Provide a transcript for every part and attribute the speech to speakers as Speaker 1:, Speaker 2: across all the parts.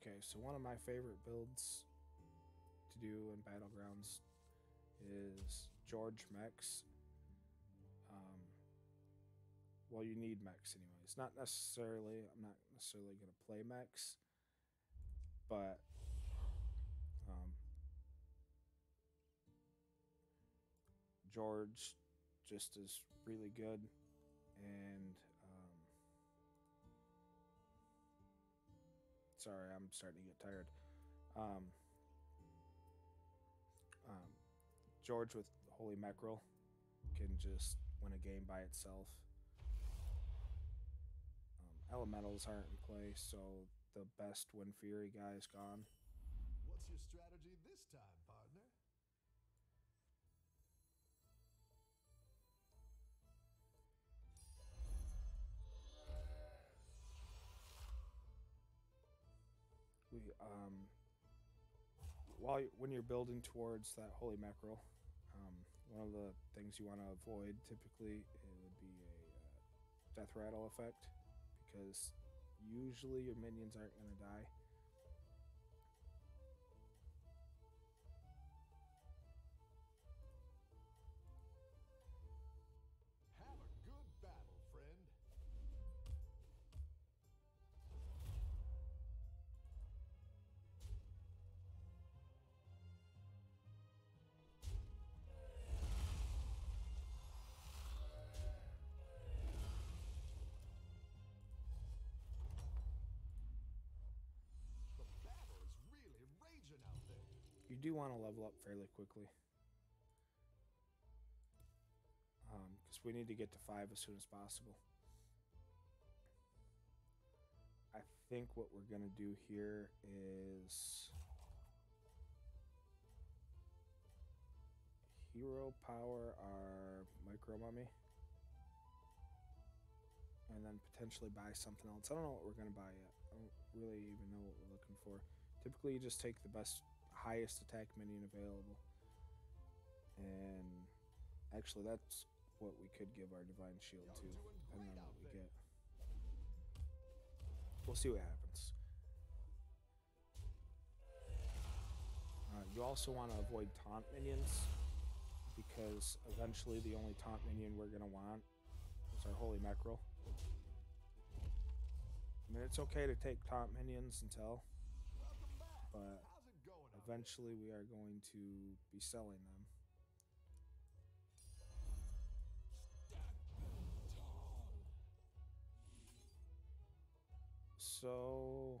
Speaker 1: Okay, so one of my favorite builds to do in Battlegrounds is George Mechs. Um, well, you need mechs anyways. Not necessarily, I'm not necessarily going to play mechs, but um, George just is really good and sorry i'm starting to get tired. Um, um, george with Holy Mecherel can just win a game by itself. Um, elementals aren't in play so the best wind fury guy is gone.
Speaker 2: What's your strategy
Speaker 1: while when you're building towards that Holy Mecherel um, one of the things you want to avoid typically it would be a uh, death rattle effect because usually your minions aren't going to die you do want to level up fairly quickly. Um, because we need to get to five as soon as possible. I think what we're going to do here is hero power our micro mummy. And then potentially buy something else. I don't know what we're going to buy yet. I don't really even know what we're looking for. Typically you just take the best highest attack minion available. And actually that's what we could give our divine shield to what we get. We'll see what happens. Uh, you also want to avoid taunt minions because eventually the only taunt minion we're going to want is our Holy Mecherel. I mean, it's okay to take taunt minions until But
Speaker 2: How's it going out
Speaker 1: eventually we are going to be selling them. So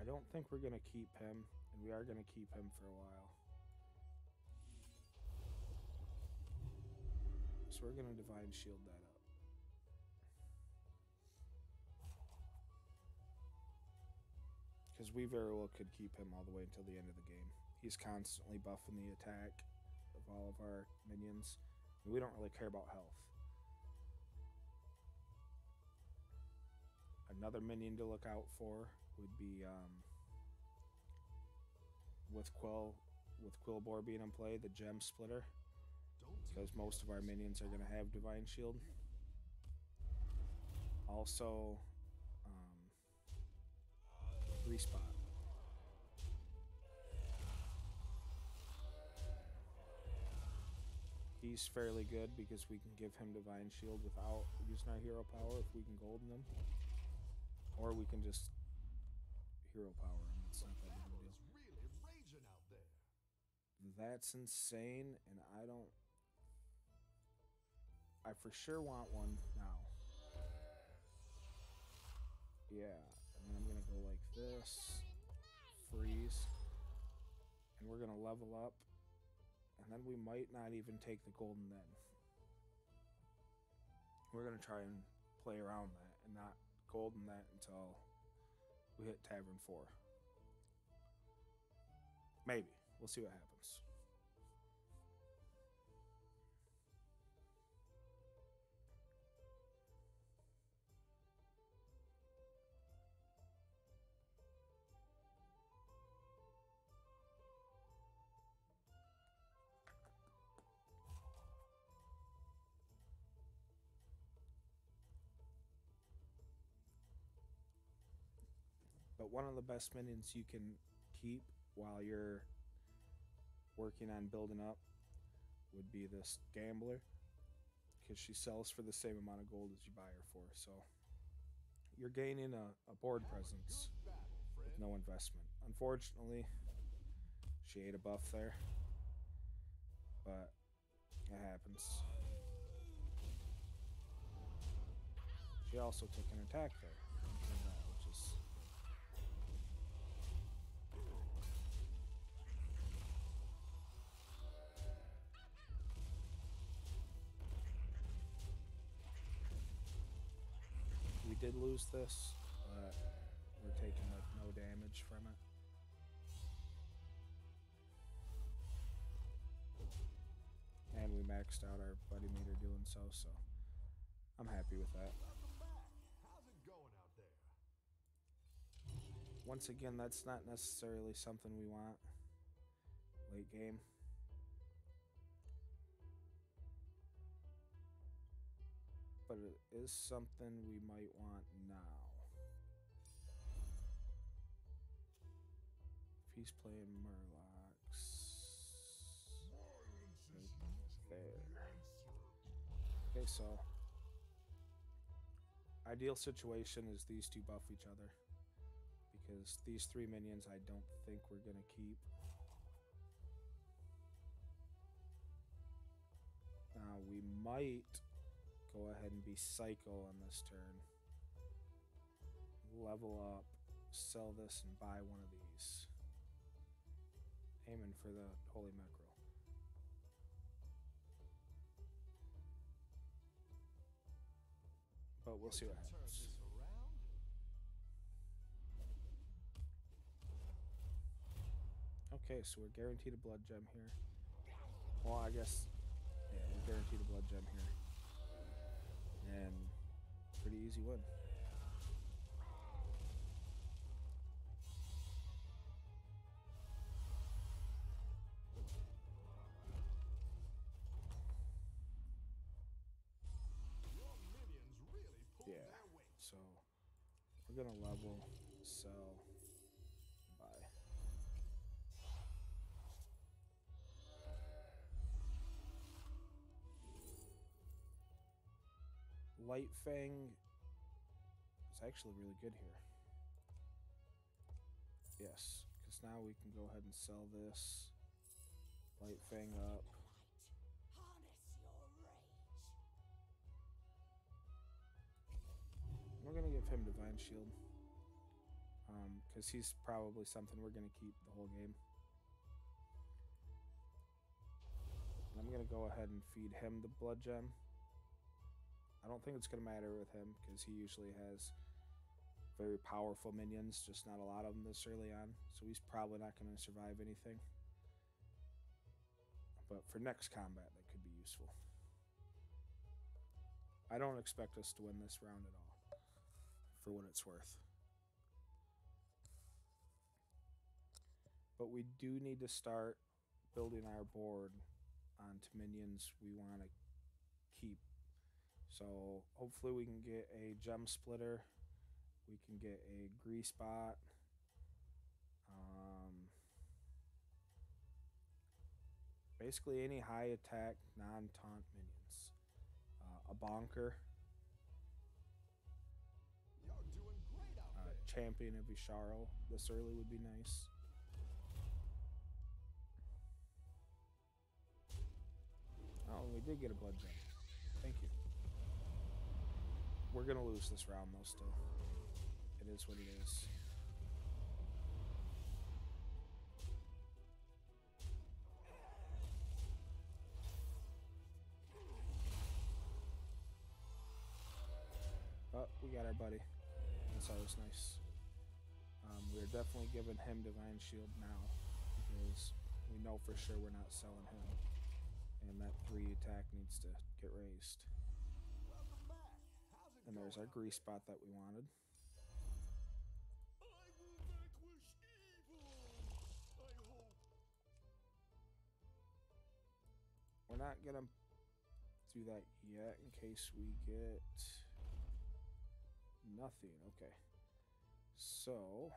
Speaker 1: I don't think we're gonna keep him, and we are gonna keep him for a while. So we're gonna divine shield that Because we very well could keep him all the way until the end of the game. He's constantly buffing the attack of all of our minions. And we don't really care about health. Another minion to look out for would be um, with Quill with Quilboar being in play, the gem splitter. Because most of our minions are gonna have Divine Shield. Also, respawn. He's fairly good because we can give him Divine Shield without using our hero power if we can golden him. Or we can just hero power him. It's not that big of a
Speaker 2: battle
Speaker 1: deal.
Speaker 2: is really raging out there.
Speaker 1: That's insane, and I don't. I for sure want one now. Yeah, and I'm gonna go like this, freeze, and we're gonna level up, and then we might not even take the golden then. We're gonna try and play around that and not golden that until we hit Tavern 4. Maybe. We'll see what happens. But one of the best minions you can keep while you're working on building up would be this gambler because she sells for the same amount of gold as you buy her for. So you're gaining a, a board presence with no investment. Unfortunately, she ate a buff there, but it happens. She also took an attack there, lose this, but we're taking like no damage from it. And we maxed out our buddy meter doing so, so I'm happy with that. Once again, that's not necessarily something we want late game. But it is something we might want now. If he's playing Murlocs. Right there. Okay, so ideal situation is these two buff each other because these three minions I don't think we're gonna keep. Now we might go ahead and be psycho on this turn. Level up, sell this, and buy one of these. Aiming for the Holy Mecherel. But we'll see what happens. Okay, so we're guaranteed a blood gem here. Well, I guess, yeah, we're guaranteed a blood gem here. Easy win. Yeah. So we're gonna level, sell, buy. Light Fang actually really good here. Yes, because now we can go ahead and sell this. Light Fang up. We're gonna give him Divine Shield. Um, because he's probably something we're gonna keep the whole game. I'm gonna go ahead and feed him the blood gem. I don't think it's gonna matter with him because he usually has very powerful minions, just not a lot of them this early on. So he's probably not gonna survive anything. But for next combat, that could be useful. I don't expect us to win this round at all, for what it's worth. But we do need to start building our board onto minions we want to keep. So hopefully we can get a gem splitter. We can get a Grease Bot. Um, basically any high attack, non taunt minions. Uh, a bonker,
Speaker 2: You're doing great out
Speaker 1: uh, champion of Y'Shaarj this early would be nice. Oh, we did get a blood gem. Thank you. We're gonna lose this round though. Still, it is what it is. But we got our buddy. That's always nice. Um, we're definitely giving him Divine Shield now because we know for sure we're not selling him. And that three attack needs to get raised. And there's our Grease Bot that we wanted. We're not gonna do that yet in case we get nothing. Okay. So.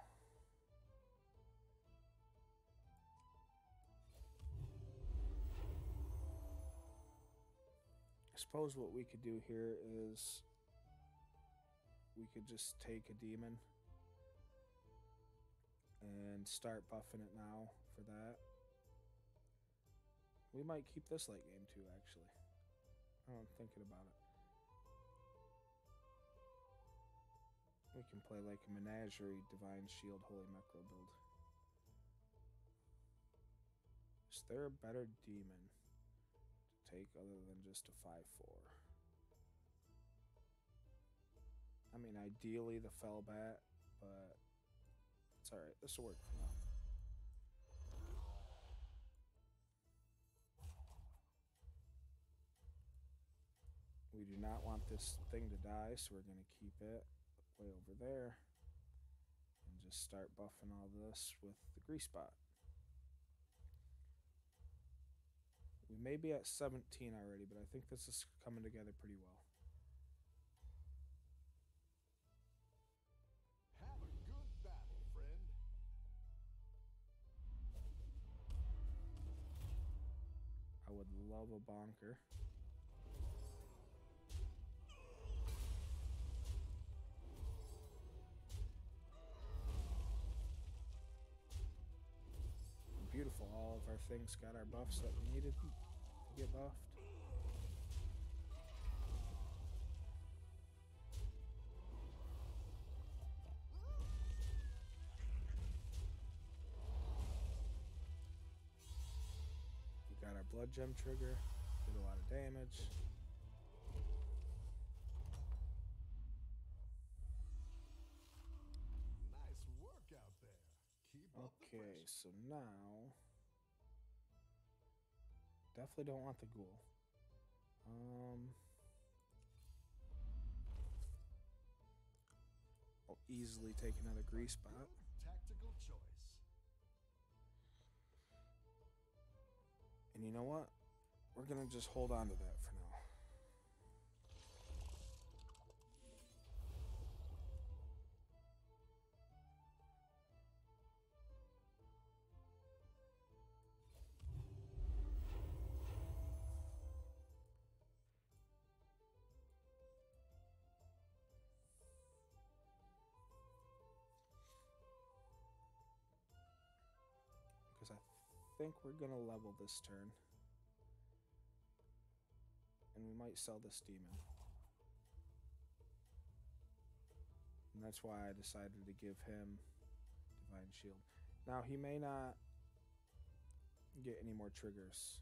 Speaker 1: I suppose what we could do here is we could just take a demon and start buffing it now for that. We might keep this late game too, actually. I'm thinking about it. We can play like a menagerie Divine Shield Holy Necro build. Is there a better demon to take other than just a 5 4? I mean, ideally the Fell Bat, but it's alright. This will work for now. Not want this thing to die, so we're going to keep it way over there and just start buffing all this with the Grease Bot. We may be at 17 already, but I think this is coming together pretty well.
Speaker 2: Have a good battle, friend.
Speaker 1: I would love a bonker. Things got our buffs that we needed to get buffed. We got our blood gem trigger, did a lot of damage.
Speaker 2: Nice work out there. Keep
Speaker 1: Okay, so now definitely don't want the ghoul. Um I'll easily take another Grease
Speaker 2: Bot. Tactical choice.
Speaker 1: And you know what? We're gonna just hold on to that for now. Think we're gonna level this turn. And we might sell this demon. And that's why I decided to give him Divine Shield. Now he may not get any more triggers.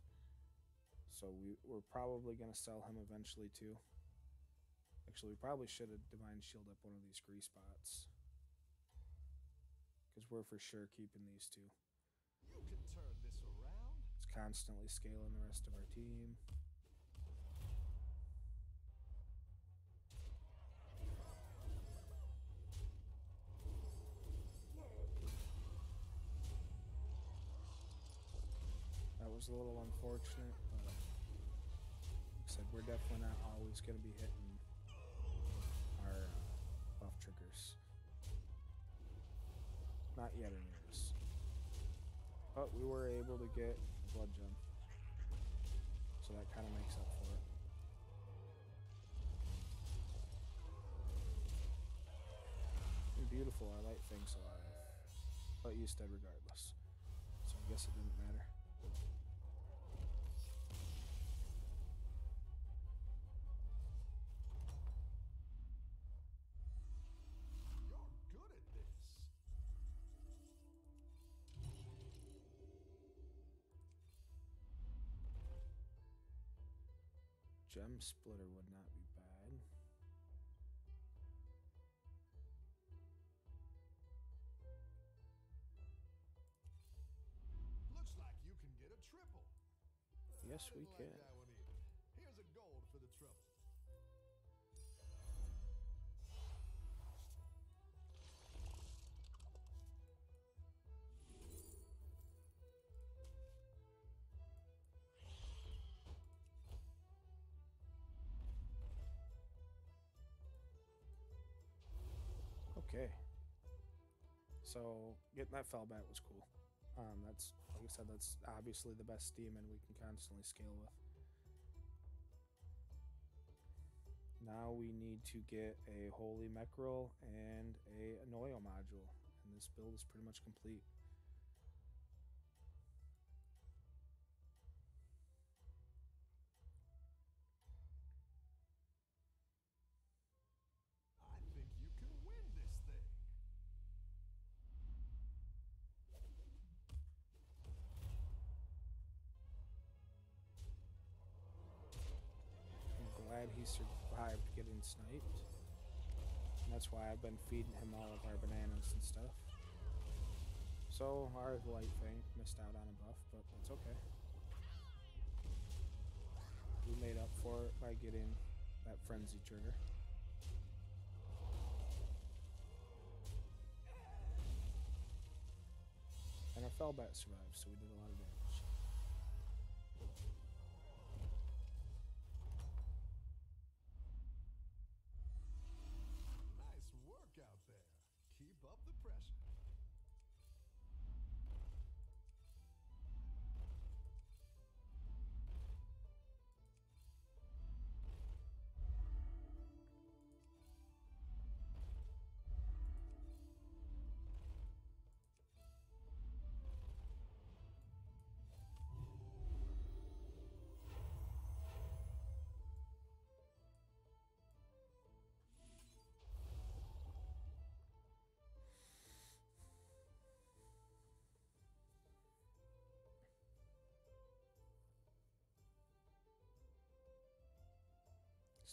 Speaker 1: So we, we're probably gonna sell him eventually too. Actually we probably should have Divine Shield up one of these Grease Bots. Because we're for sure keeping these two. Constantly scaling the rest of our team. That was a little unfortunate, but like I said, we're definitely not always going to be hitting our uh, buff triggers. Not yet, anyways. But we were able to get blood gem. So that kind of makes up for it. And beautiful, I light things alive. But you dead regardless. So I guess it didn't matter. Gem splitter would not be bad.
Speaker 2: Looks like you can get a triple.
Speaker 1: Yes, we can. Okay. So getting that Fellbat was cool. Um, that's like I said, that's obviously the best demon we can constantly scale with. Now we need to get a Holy Mecherel and a Annoy-o Module, and this build is pretty much complete. Glad he survived getting sniped. And that's why I've been feeding him all of our bananas and stuff. So our light thing missed out on a buff, but that's okay. We made up for it by getting that frenzy trigger. And our Fellbat survived, so we did a lot of damage.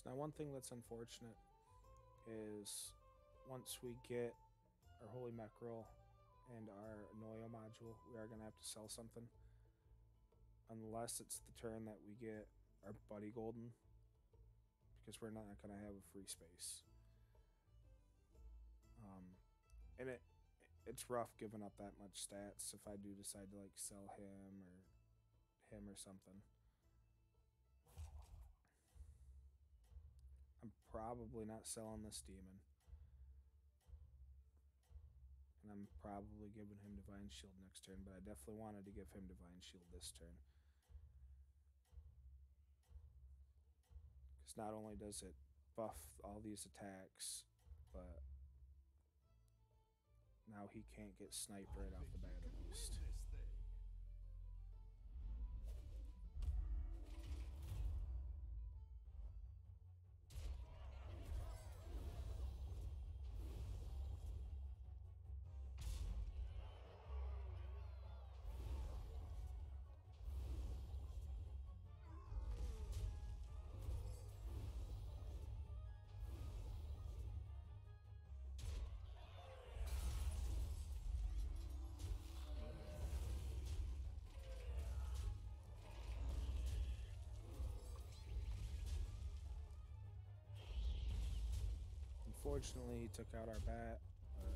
Speaker 1: Now one thing that's unfortunate is once we get our Holy Mecherel and our Noyo module, we are gonna have to sell something. Unless it's the turn that we get our Buddy Golden. Because we're not gonna have a free space. Um and it it's rough giving up that much stats if I do decide to like sell him or him or something. Probably not selling this demon. And I'm probably giving him Divine Shield next turn, but I definitely wanted to give him Divine Shield this turn. Because not only does it buff all these attacks, but now he can't get sniped right off the bat at least. Unfortunately, he took out our bat, but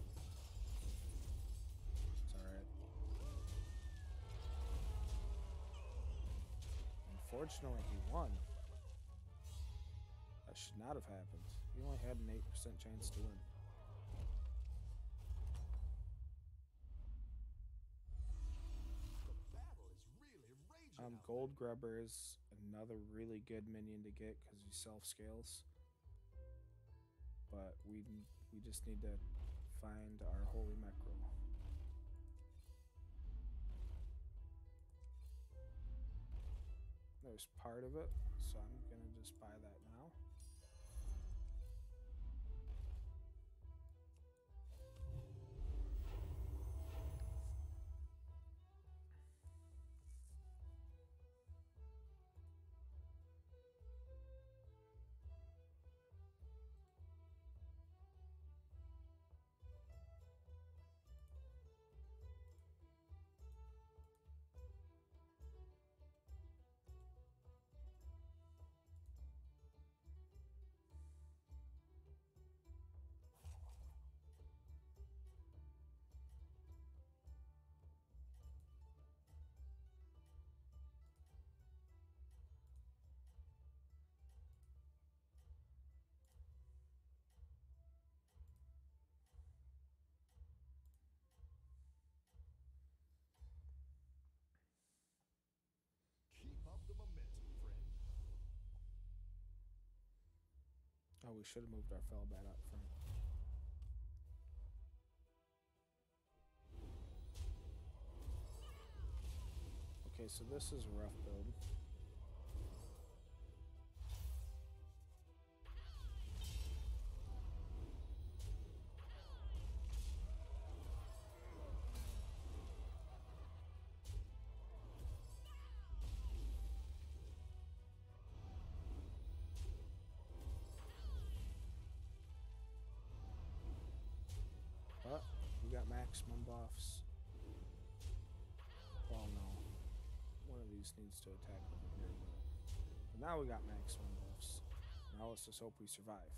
Speaker 1: it's alright. Unfortunately, he won. That should not have happened. He only had an 8% chance to win. Um, Gold Grubber is another really good minion to get because he self scales. We we just need to find our Holy Mecherel. There's part of it, so I'm gonna just buy that now. We should have moved our Felbat up front. Okay, so this is a rough build. We got maximum buffs. Well, no. One of these needs to attack but now we got maximum buffs. Now let's just hope we survive.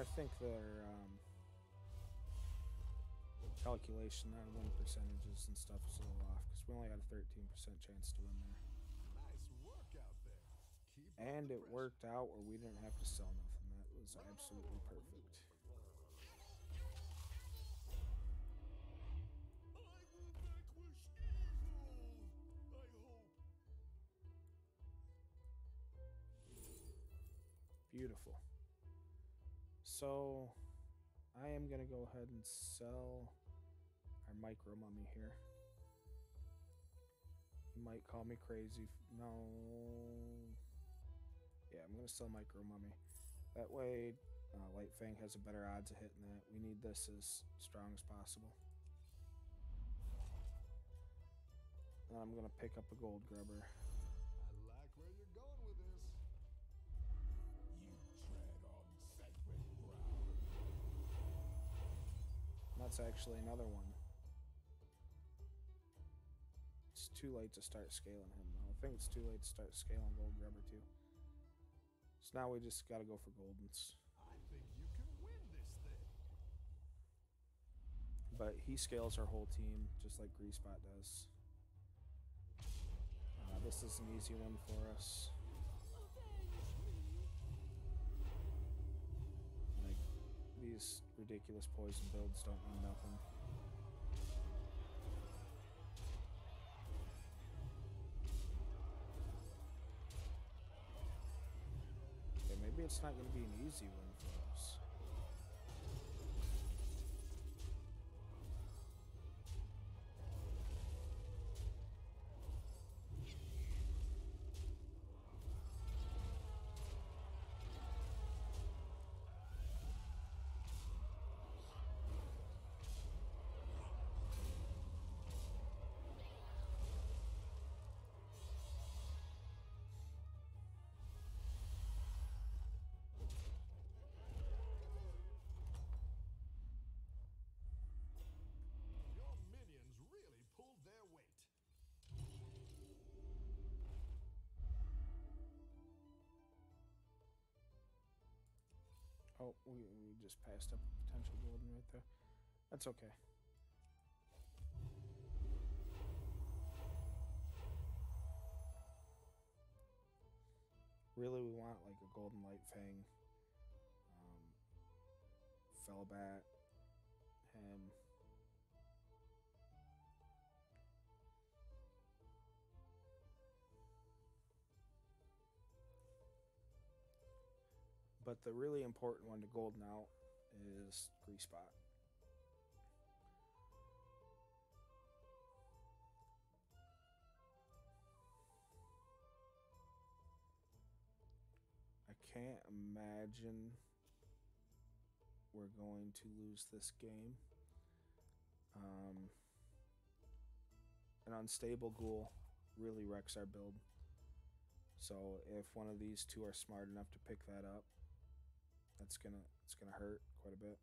Speaker 1: I think their um, calculation on win percentages and stuff is a little off because we only had a 13% chance to win there.
Speaker 2: Nice work out there. Keep
Speaker 1: And it
Speaker 2: pressure.
Speaker 1: worked out where we didn't have to sell nothing. That was absolutely perfect.
Speaker 2: I will vanquish evil. I hope.
Speaker 1: Beautiful. So, I am going to go ahead and sell our micro mummy here. You might call me crazy. No. Yeah, I'm going to sell micro mummy. That way, uh, Light Fang has a better odds of hitting that. We need this as strong as possible. And I'm going to pick up a gold grubber. That's actually another one. It's too late to start scaling him, though. I think it's too late to start scaling Gold Grubber, too. So now we just gotta go for Goldens.
Speaker 2: I think you can win this thing.
Speaker 1: But he scales our whole team, just like Greasebot does. Uh, this is an easy one for us. These ridiculous poison builds don't mean nothing. Okay, maybe it's not going to be an easy one Oh, we, we just passed up a potential golden right there. That's okay. Really, we want like a golden light fang, um, Felbat, him. But the really important one to golden out is Grease Bot. I can't imagine we're going to lose this game. Um, an unstable ghoul really wrecks our build. So if one of these two are smart enough to pick that up, that's gonna it's gonna hurt quite a bit.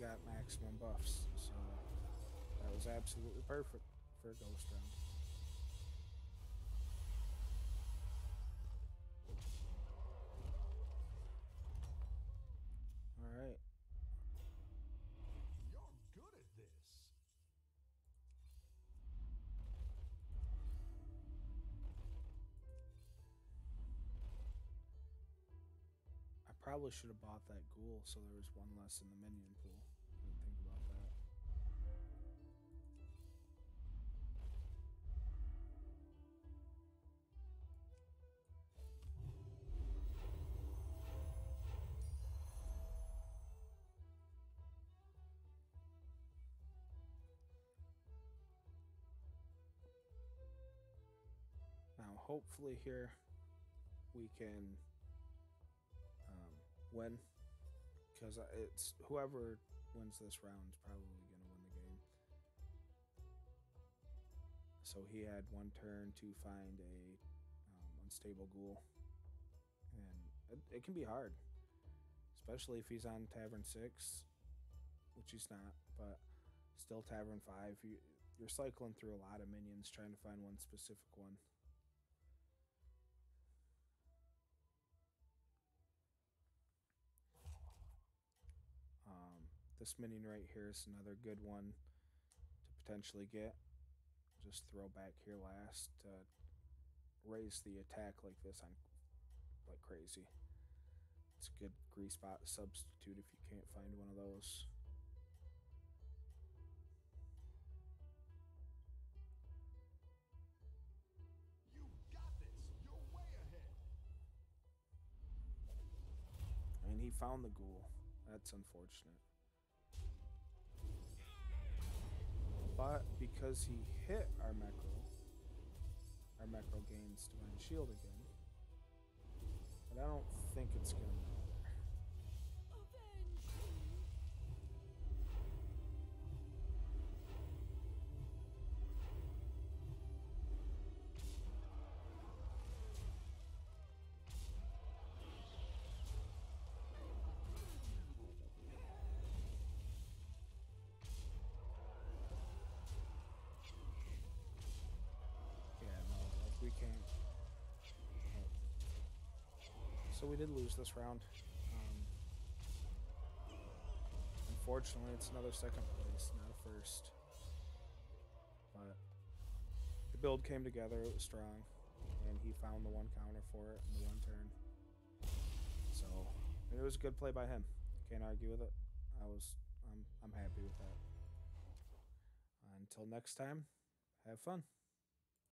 Speaker 2: Got
Speaker 1: maximum buffs, so that was absolutely perfect for a ghost round. Probably should have bought that ghoul so there was one less in the minion pool. Didn't think about that. Now, hopefully, here we can win because it's whoever wins this round is probably going to win the game. So he had one turn to find a um, unstable ghoul, and it, it can be hard, especially if he's on Tavern Six, which he's not, but still Tavern Five. You, you're cycling through a lot of minions trying to find one specific one. This minion right here is another good one to potentially get. Just throw back here last to raise the attack like this on like crazy. It's a good Grease Bot substitute if you can't find one of those.
Speaker 2: You got this. You're way ahead.
Speaker 1: I mean, he found the ghoul. That's unfortunate. But because he hit our Mecro, our Mecro gains Divine Shield again. But I don't think it's going So we did lose this round. Um, unfortunately, it's another second place, not a first. But the build came together; it was strong, and he found the one counter for it in the one turn. So it was a good play by him. Can't argue with it. I was, I'm, I'm happy with that. Until next time, have fun.